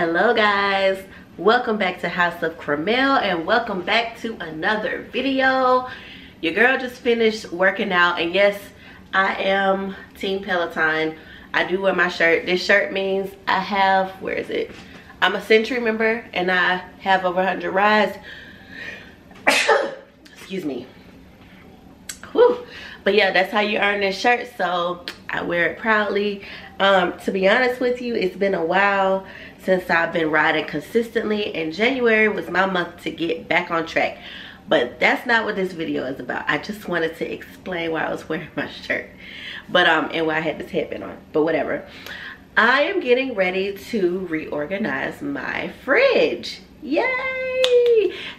hello guys. Welcome back to house of Cramel and welcome back to another video. Your girl just finished working out and yes i am team peloton. I do wear my shirt. This shirt means i have where is it? I'm a century member and i have over 100 rides. Excuse me. Whew. but yeah that's how you earn this shirt so i wear it proudly. Um, to be honest with you it's been a while since I've been riding consistently and January was my month to get back on track. But that's not what this video is about. I just wanted to explain why I was wearing my shirt but um and why I had this headband on but whatever. I am getting ready to reorganize my fridge. Yay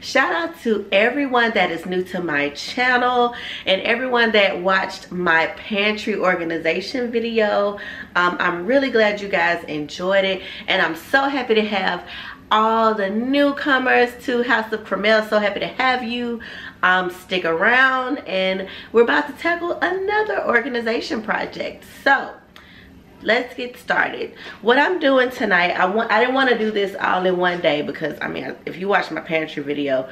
shout out to everyone that is new to my channel and everyone that watched my pantry organization video. Um, i'm really glad you guys enjoyed it and i'm so happy to have all the newcomers to house of Cramel so happy to have you um, stick around and we're about to tackle another organization project. So let's get started. What i'm doing tonight i want i didn't want to do this all in one day because i mean if you watch my pantry video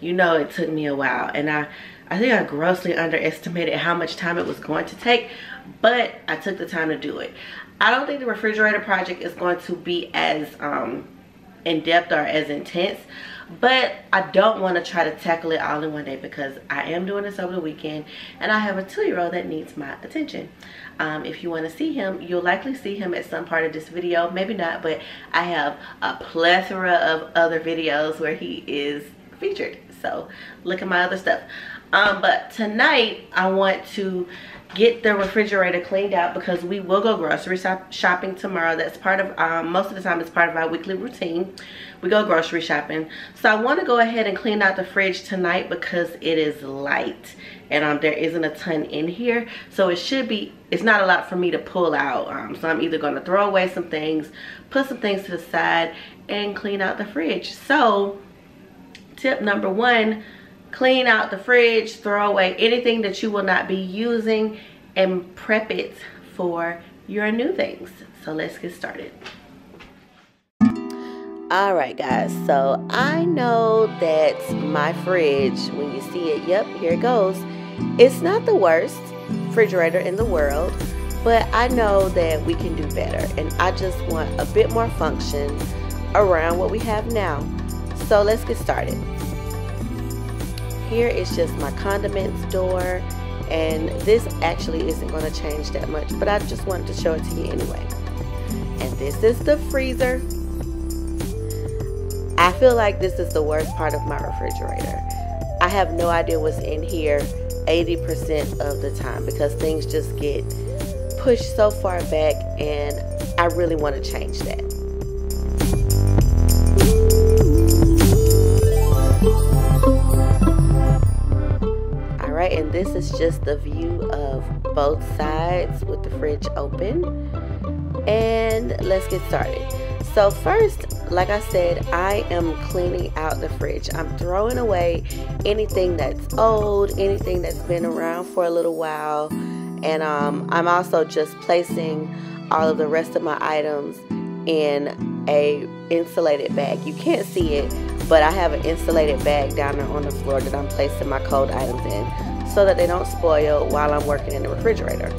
you know it took me a while. And i i think i grossly underestimated how much time it was going to take but i took the time to do it. I don't think the refrigerator project is going to be as um in depth or as intense but I don't want to try to tackle it all in one day because I am doing this over the weekend and I have a two-year-old that needs my attention. Um, if you want to see him, you'll likely see him at some part of this video. Maybe not, but I have a plethora of other videos where he is featured. So look at my other stuff. Um, but tonight I want to get the refrigerator cleaned out because we will go grocery shop shopping tomorrow that's part of um, most of the time it's part of our weekly routine we go grocery shopping so i want to go ahead and clean out the fridge tonight because it is light and um, there isn't a ton in here so it should be it's not a lot for me to pull out um, so i'm either going to throw away some things put some things to the side and clean out the fridge so tip number one clean out the fridge, throw away anything that you will not be using, and prep it for your new things. So let's get started. All right, guys, so I know that my fridge, when you see it, yep, here it goes. It's not the worst refrigerator in the world, but I know that we can do better. And I just want a bit more function around what we have now. So let's get started here is just my condiments door and this actually isn't going to change that much but I just wanted to show it to you anyway and this is the freezer I feel like this is the worst part of my refrigerator I have no idea what's in here 80% of the time because things just get pushed so far back and I really want to change that. All right, and this is just the view of both sides with the fridge open. And let's get started. So first like I said I am cleaning out the fridge. I'm throwing away anything that's old anything that's been around for a little while. And um, I'm also just placing all of the rest of my items in a insulated bag. You can't see it but I have an insulated bag down there on the floor that I'm placing my cold items in so that they don't spoil while I'm working in the refrigerator.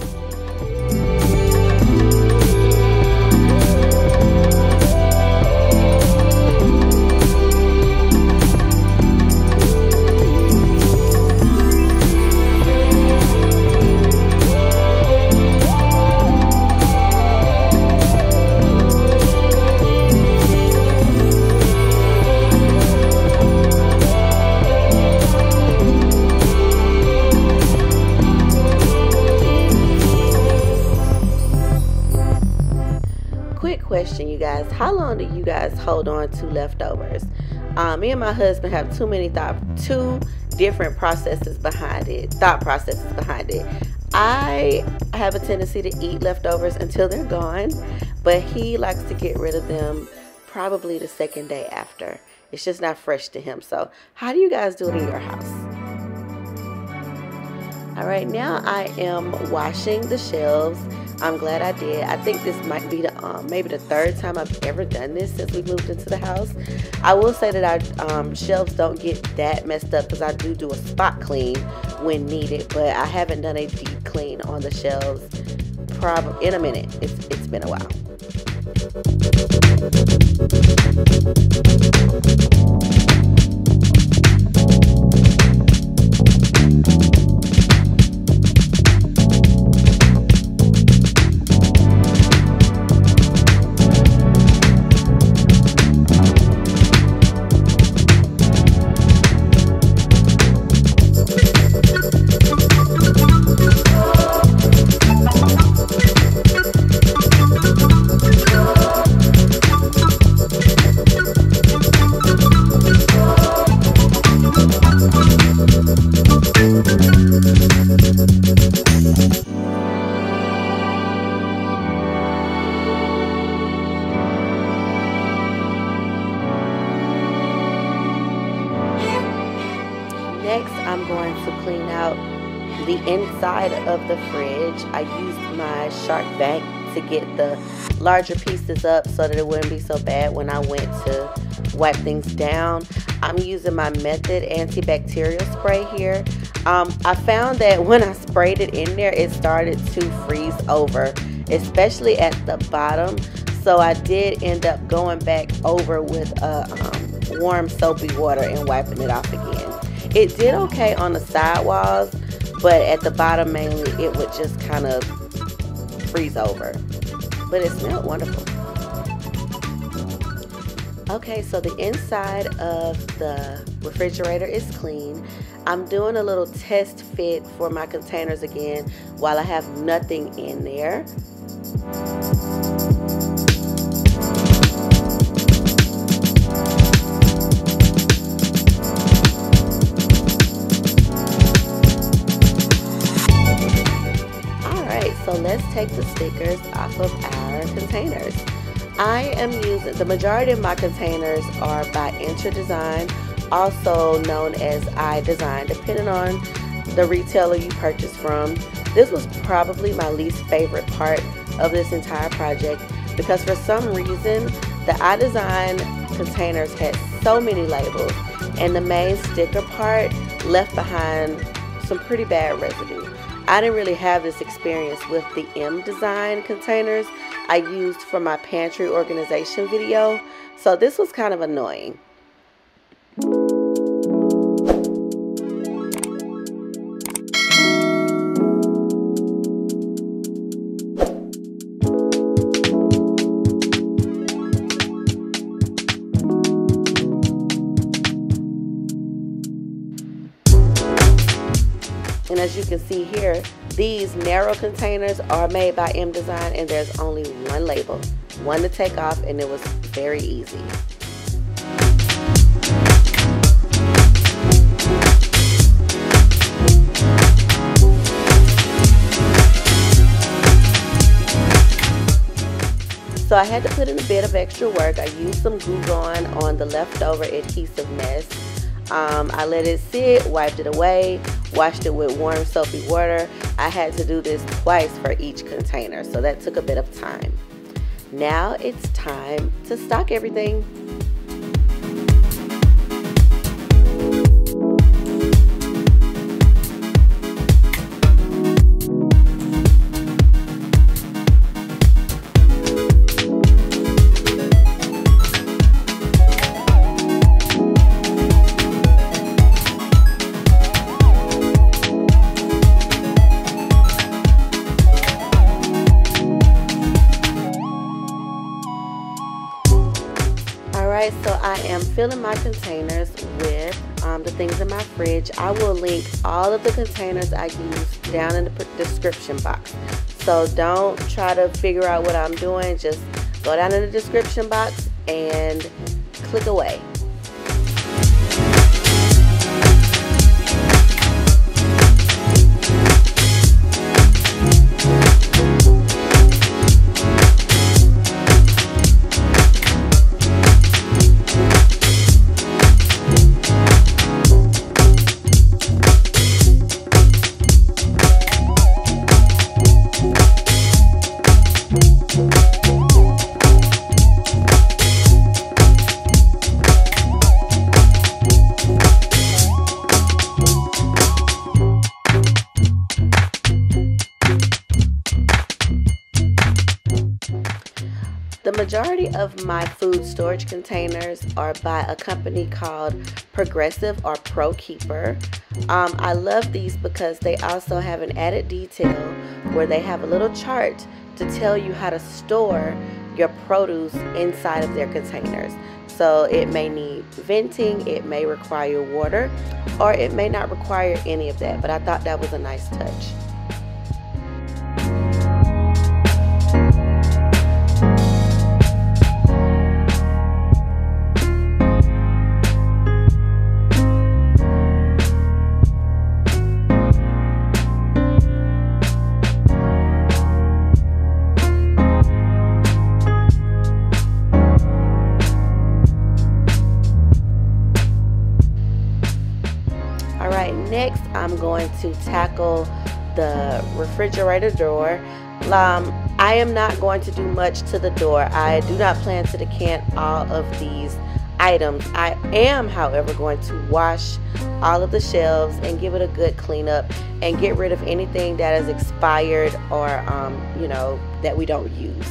Question, you guys. How long do you guys hold on to leftovers? Um, me and my husband have too many thought, two different processes behind it, thought processes behind it. I have a tendency to eat leftovers until they're gone, but he likes to get rid of them probably the second day after. It's just not fresh to him. So, how do you guys do it in your house? All right, now I am washing the shelves I'm glad I did. I think this might be the um, maybe the third time I've ever done this since we moved into the house. I will say that our um, shelves don't get that messed up because I do do a spot clean when needed, but I haven't done a deep clean on the shelves probably in a minute. It's it's been a while. The larger pieces up so that it wouldn't be so bad when I went to wipe things down. I'm using my Method antibacterial spray here. Um, I found that when I sprayed it in there, it started to freeze over, especially at the bottom. So I did end up going back over with a um, warm soapy water and wiping it off again. It did okay on the sidewalls, but at the bottom mainly it would just kind of freeze over but it smelled wonderful. Okay so the inside of the refrigerator is clean. I'm doing a little test fit for my containers again while I have nothing in there let's take the stickers off of our containers. I am using, the majority of my containers are by Interdesign, also known as iDesign, depending on the retailer you purchase from. This was probably my least favorite part of this entire project because for some reason the iDesign containers had so many labels and the main sticker part left behind some pretty bad residue. I didn't really have this experience with the M design containers I used for my pantry organization video, so this was kind of annoying. As you can see here, these narrow containers are made by M Design and there's only one label, one to take off and it was very easy. So I had to put in a bit of extra work. I used some Goo Gone on the leftover adhesive mess. Um, I let it sit, wiped it away, washed it with warm soapy water. I had to do this twice for each container, so that took a bit of time. Now it's time to stock everything. Filling my containers with um, the things in my fridge. I will link all of the containers I use down in the description box. So don't try to figure out what I'm doing. Just go down in the description box and click away. Storage containers are by a company called Progressive or ProKeeper. Um, I love these because they also have an added detail where they have a little chart to tell you how to store your produce inside of their containers. So it may need venting, it may require water, or it may not require any of that. But I thought that was a nice touch. Refrigerator door. Um, I am not going to do much to the door. I do not plan to decant all of these items. I am, however, going to wash all of the shelves and give it a good cleanup and get rid of anything that is expired or, um, you know, that we don't use.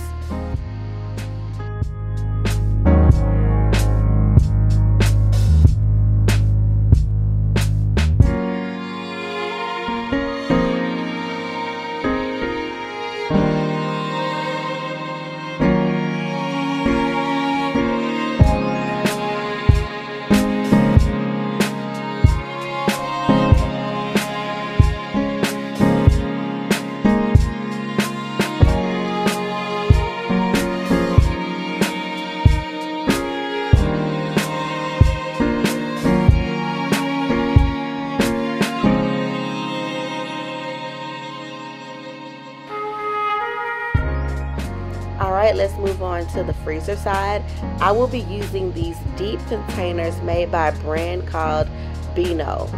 Freezer side i will be using these deep containers made by a brand called Bino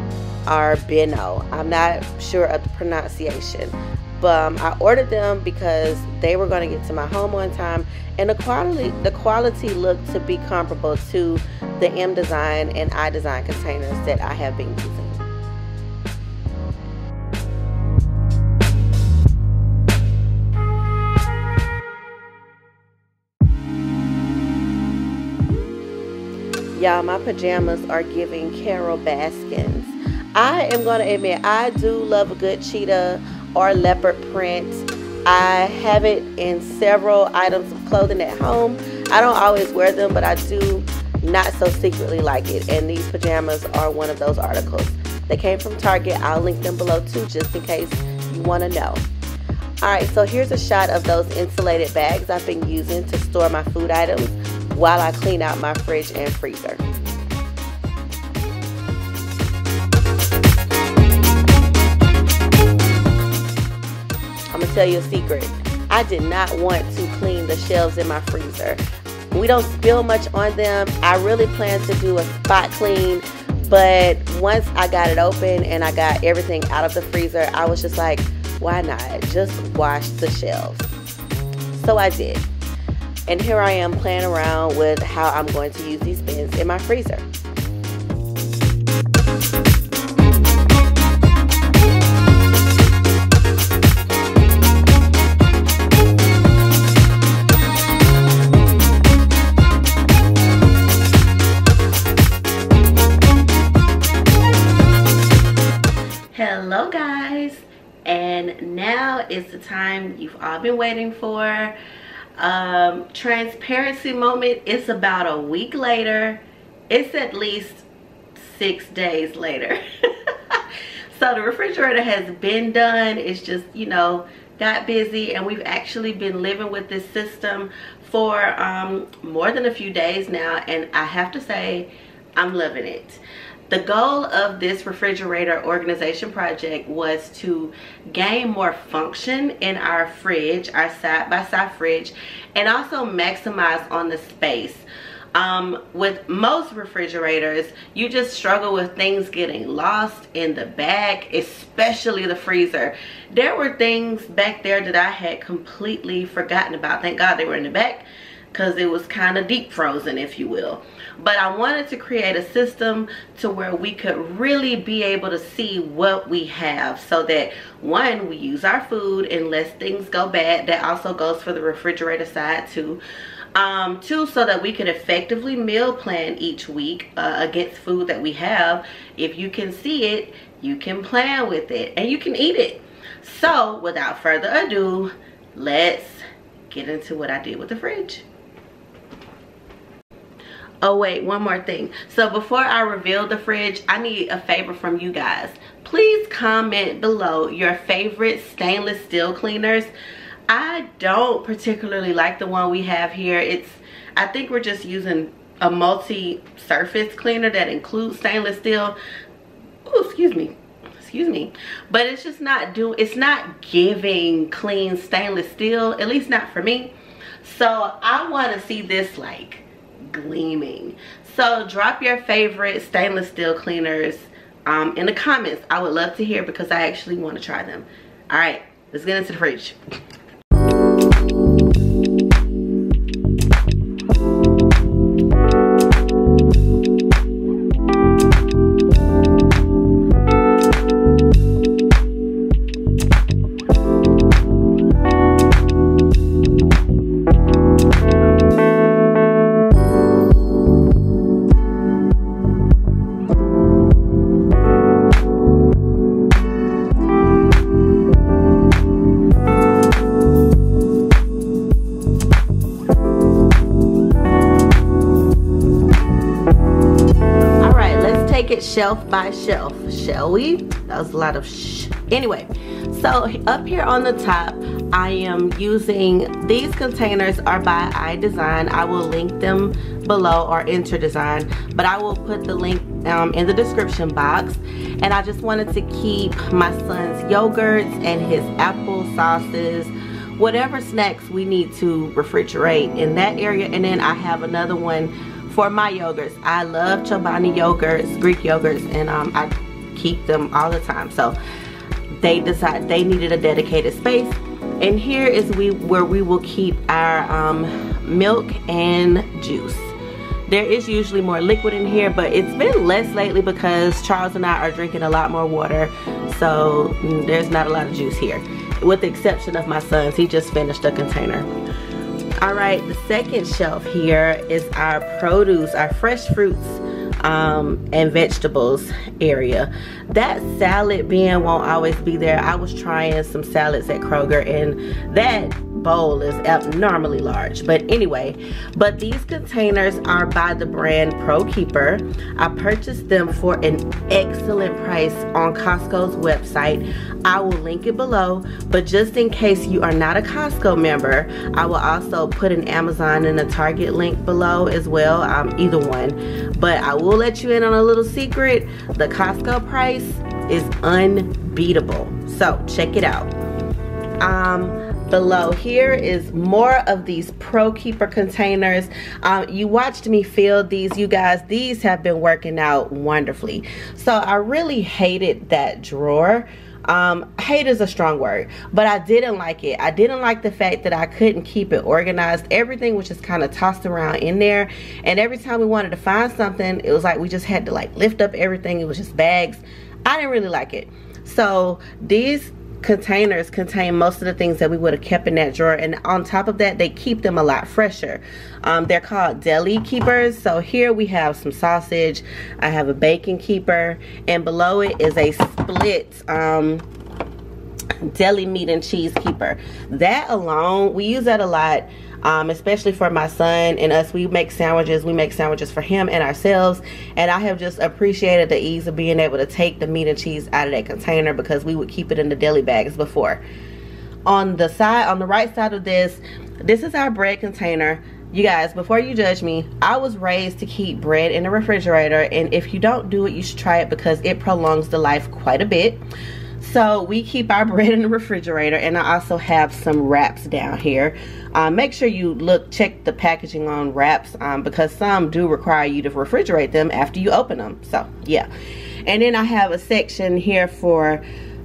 or Bino. I'm not sure of the pronunciation but um, i ordered them because they were going to get to my home on time and the quality the quality looked to be comparable to the m design and i design containers that i have been using Y'all, my pajamas are giving Carole Baskins. I am going to admit, I do love a good cheetah or leopard print. I have it in several items of clothing at home. I don't always wear them, but I do not so secretly like it. And these pajamas are one of those articles. They came from Target. I'll link them below too, just in case you want to know. Alright, so here's a shot of those insulated bags I've been using to store my food items while I clean out my fridge and freezer. I'm gonna tell you a secret. I did not want to clean the shelves in my freezer. We don't spill much on them. I really plan to do a spot clean, but once I got it open and I got everything out of the freezer, I was just like, why not? Just wash the shelves. So I did. And here I am playing around with how I'm going to use these bins in my freezer. Hello guys and now is the time you've all been waiting for um, transparency moment it's about a week later. It's at least six days later. So the refrigerator has been done. It's just you know got busy and we've actually been living with this system for um, more than a few days now and I have to say I'm loving it the goal of this refrigerator organization project was to gain more function in our fridge, our side-by-side -side fridge, and also maximize on the space. Um, with most refrigerators, you just struggle with things getting lost in the back, especially the freezer. There were things back there that I had completely forgotten about. Thank God they were in the back because it was kind of deep frozen, if you will. But I wanted to create a system to where we could really be able to see what we have so that one we use our food unless things go bad. That also goes for the refrigerator side too. Um two so that we can effectively meal plan each week uh, against food that we have. If you can see it you can plan with it and you can eat it. So without further ado let's get into what i did with the fridge oh wait one more thing so before i reveal the fridge i need a favor from you guys please comment below your favorite stainless steel cleaners I don't particularly like the one we have here. It's, I think we're just using a multi-surface cleaner that includes stainless steel. Oh, excuse me. Excuse me. But it's just not do it's not giving clean stainless steel, at least not for me. So I want to see this like gleaming. So drop your favorite stainless steel cleaners um, in the comments. I would love to hear because I actually want to try them. All right, let's get into the fridge. shelf by shelf, shall we? That was a lot of sh. Anyway, so up here on the top, I am using, these containers are by iDesign. I will link them below or InterDesign, but I will put the link um, in the description box. And I just wanted to keep my son's yogurts and his apple sauces, whatever snacks we need to refrigerate in that area. And then I have another one for my yogurts. I love Chobani yogurts, Greek yogurts, and um, I keep them all the time. So they decide they needed a dedicated space. And here is we where we will keep our um, milk and juice. There is usually more liquid in here, but it's been less lately because Charles and I are drinking a lot more water. So mm, there's not a lot of juice here. With the exception of my son's, he just finished a container all right the second shelf here is our produce our fresh fruits um, and vegetables area. That salad bin won't always be there. I was trying some salads at Kroger and that bowl is abnormally large. But anyway but these containers are by the brand ProKeeper I purchased them for an excellent price on Costco's website. I will link it below but just in case you are not a Costco member I will also put an Amazon and a Target link below as well um, either one. But I will let you in on a little secret. The Costco price is unbeatable. So check it out. Um below here is more of these ProKeeper containers. Um, you watched me fill these you guys. These have been working out wonderfully. So I really hated that drawer um, hate is a strong word but I didn't like it. I didn't like the fact that I couldn't keep it organized. Everything was just kind of tossed around in there and every time we wanted to find something it was like we just had to like lift up everything. It was just bags. I didn't really like it. So these containers contain most of the things that we would have kept in that drawer and on top of that they keep them a lot fresher. Um, they're called deli keepers. So here we have some sausage I have a bacon keeper and below it is a split um, deli meat and cheese keeper. That alone we use that a lot um, especially for my son and us. We make sandwiches. We make sandwiches for him and ourselves. And I have just appreciated the ease of being able to take the meat and cheese out of that container because we would keep it in the deli bags before. On the side, on the right side of this, this is our bread container. You guys, before you judge me, I was raised to keep bread in the refrigerator. And if you don't do it, you should try it because it prolongs the life quite a bit. So we keep our bread in the refrigerator and I also have some wraps down here. Um, make sure you look, check the packaging on wraps um, because some do require you to refrigerate them after you open them. So yeah. And then I have a section here for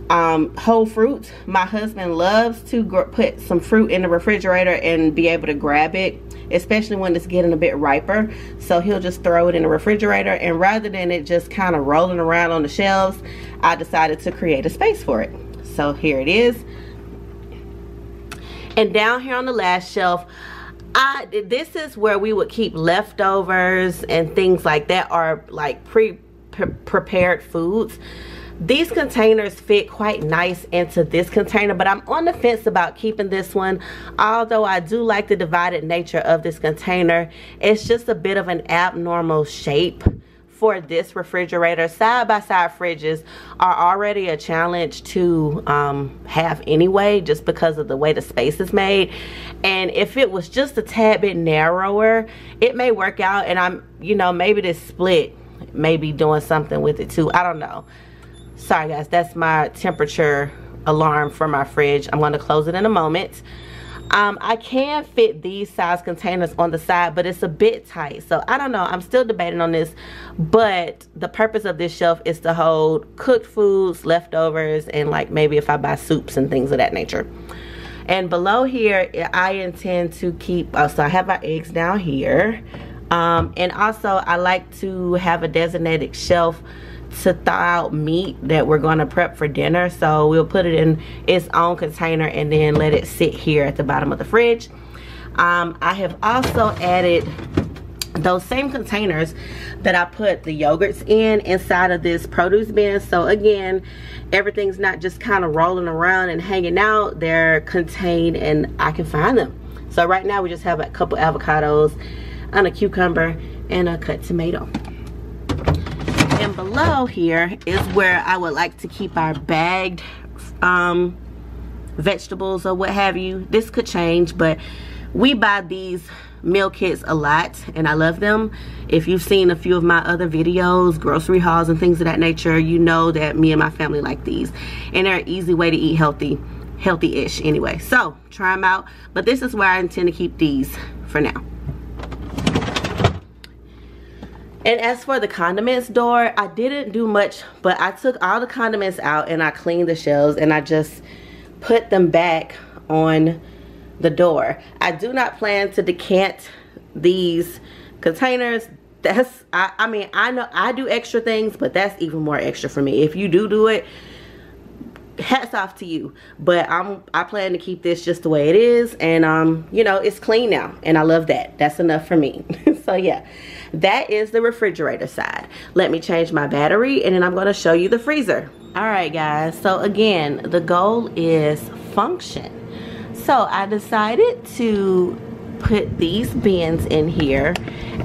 um, whole fruits. My husband loves to put some fruit in the refrigerator and be able to grab it especially when it's getting a bit riper. So he'll just throw it in the refrigerator and rather than it just kind of rolling around on the shelves I decided to create a space for it. So here it is. And down here on the last shelf I this is where we would keep leftovers and things like that are like pre prepared foods these containers fit quite nice into this container but i'm on the fence about keeping this one. Although i do like the divided nature of this container it's just a bit of an abnormal shape for this refrigerator. Side by side fridges are already a challenge to um, have anyway just because of the way the space is made. And if it was just a tad bit narrower it may work out and i'm you know maybe this split maybe doing something with it too. I don't know sorry guys that's my temperature alarm for my fridge i'm going to close it in a moment um, I can fit these size containers on the side, but it's a bit tight. So I don't know. I'm still debating on this. But the purpose of this shelf is to hold cooked foods, leftovers, and like maybe if I buy soups and things of that nature. And below here, I intend to keep, oh, so I have my eggs down here. Um, and also, I like to have a designated shelf to thaw out meat that we're going to prep for dinner. So we'll put it in its own container and then let it sit here at the bottom of the fridge. Um, I have also added those same containers that I put the yogurts in inside of this produce bin. So again everything's not just kind of rolling around and hanging out. They're contained and I can find them. So right now we just have a couple avocados and a cucumber and a cut tomato below here is where I would like to keep our bagged um, vegetables or what have you. This could change, but we buy these meal kits a lot and I love them. If you've seen a few of my other videos, grocery hauls and things of that nature, you know that me and my family like these. And they're an easy way to eat healthy, healthy-ish anyway. So try them out. But this is where I intend to keep these for now. And as for the condiments door, I didn't do much, but I took all the condiments out and I cleaned the shelves and I just put them back on the door. I do not plan to decant these containers. That's, I, I mean, I know I do extra things, but that's even more extra for me. If you do do it, hats off to you but i'm i plan to keep this just the way it is and um you know it's clean now and i love that that's enough for me so yeah that is the refrigerator side. Let me change my battery and then I'm gonna show you the freezer. All right guys, so again, the goal is function. So I decided to put these bins in here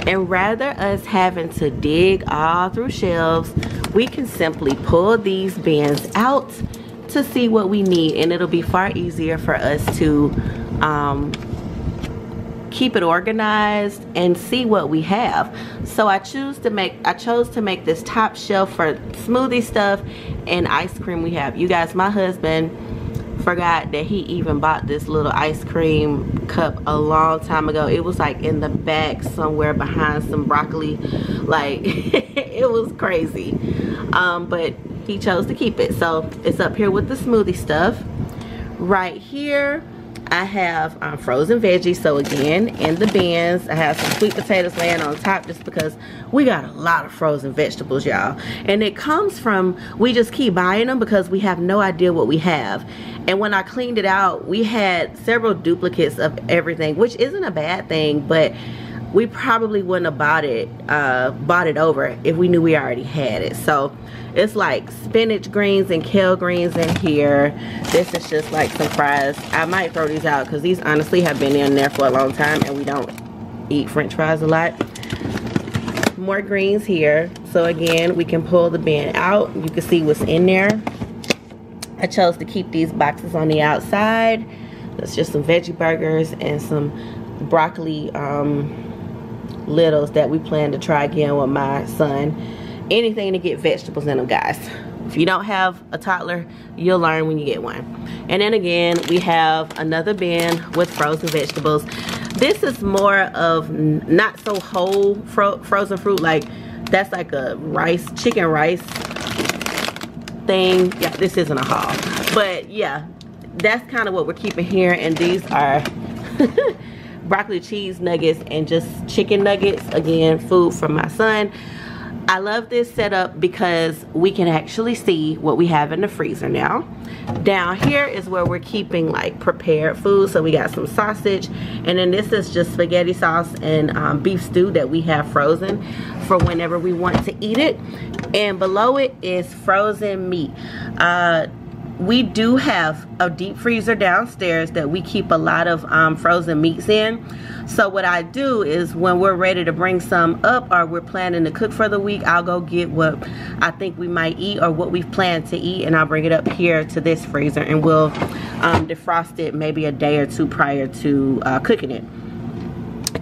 and rather us having to dig all through shelves, we can simply pull these bins out to see what we need and it'll be far easier for us to um, keep it organized and see what we have. So I choose to make I chose to make this top shelf for smoothie stuff and ice cream we have. You guys my husband forgot that he even bought this little ice cream cup a long time ago. It was like in the back somewhere behind some broccoli. Like it was crazy. Um, but he chose to keep it. So it's up here with the smoothie stuff. Right here I have um, frozen veggies. So again, in the bins, I have some sweet potatoes laying on top just because we got a lot of frozen vegetables, y'all. And it comes from, we just keep buying them because we have no idea what we have. And when I cleaned it out, we had several duplicates of everything, which isn't a bad thing, but we probably wouldn't have bought it, uh, bought it over if we knew we already had it. So it's like spinach greens and kale greens in here. This is just like some fries. I might throw these out because these honestly have been in there for a long time and we don't eat french fries a lot. More greens here. So again, we can pull the bin out. You can see what's in there. I chose to keep these boxes on the outside. That's just some veggie burgers and some broccoli um, littles that we plan to try again with my son. Anything to get vegetables in them guys. If you don't have a toddler you'll learn when you get one. And then again we have another bin with frozen vegetables. This is more of not so whole fro frozen fruit like that's like a rice chicken rice thing. Yeah this isn't a haul. But yeah that's kind of what we're keeping here and these are broccoli cheese nuggets and just chicken nuggets again food for my son I love this setup because we can actually see what we have in the freezer now. Down here is where we're keeping like prepared food. So we got some sausage and then this is just spaghetti sauce and um, beef stew that we have frozen for whenever we want to eat it. And below it is frozen meat. Uh, we do have a deep freezer downstairs that we keep a lot of um, frozen meats in. So what I do is when we're ready to bring some up or we're planning to cook for the week I'll go get what I think we might eat or what we've planned to eat and I'll bring it up here to this freezer and we'll um, defrost it maybe a day or two prior to uh, cooking it.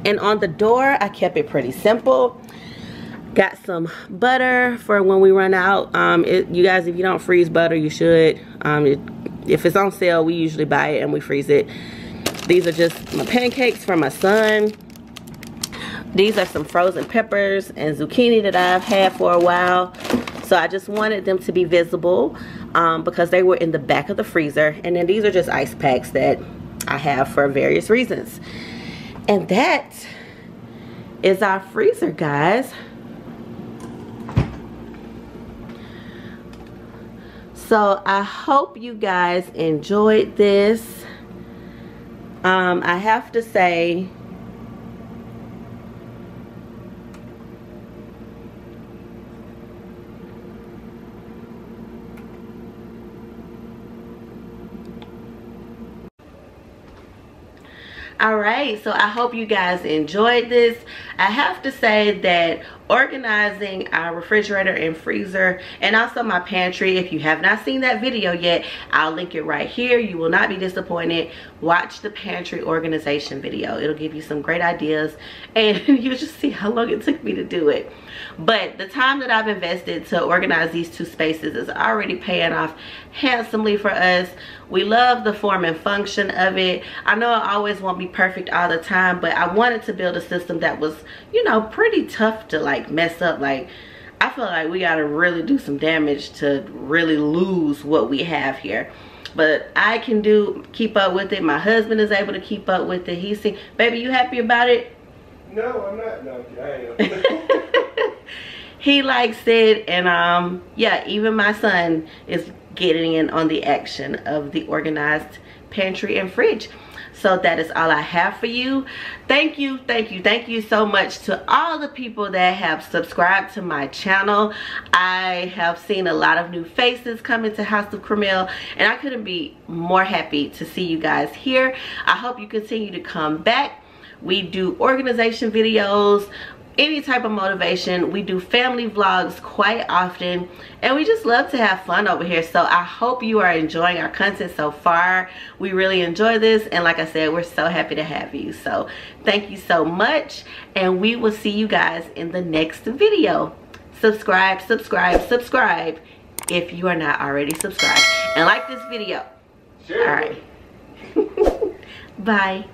And on the door I kept it pretty simple got some butter for when we run out. Um, it, you guys if you don't freeze butter you should. Um, it, if it's on sale we usually buy it and we freeze it. These are just my pancakes for my son. These are some frozen peppers and zucchini that I've had for a while. So I just wanted them to be visible um, because they were in the back of the freezer. And then these are just ice packs that I have for various reasons. And that is our freezer guys so I hope you guys enjoyed this. Um, I have to say all right so i hope you guys enjoyed this. I have to say that organizing our refrigerator and freezer and also my pantry. If you have not seen that video yet i'll link it right here. You will not be disappointed. Watch the pantry organization video. It'll give you some great ideas and you'll just see how long it took me to do it. But the time that i've invested to organize these two spaces is already paying off handsomely for us. We love the form and function of it. I know i always won't be perfect all the time but i wanted to build a system that was you know pretty tough to like mess up like i feel like we got to really do some damage to really lose what we have here but I can do keep up with it. My husband is able to keep up with it. He's saying, baby, you happy about it? No, I'm not. No, I am. he likes it and um yeah, even my son is getting in on the action of the organized pantry and fridge so that is all i have for you. Thank you thank you thank you so much to all the people that have subscribed to my channel. I have seen a lot of new faces come into house of Cramel and i couldn't be more happy to see you guys here. I hope you continue to come back. We do organization videos any type of motivation. We do family vlogs quite often and we just love to have fun over here. So i hope you are enjoying our content so far. We really enjoy this and like i said we're so happy to have you. So thank you so much and we will see you guys in the next video. Subscribe subscribe subscribe if you are not already subscribed and like this video. Sure. all right. Bye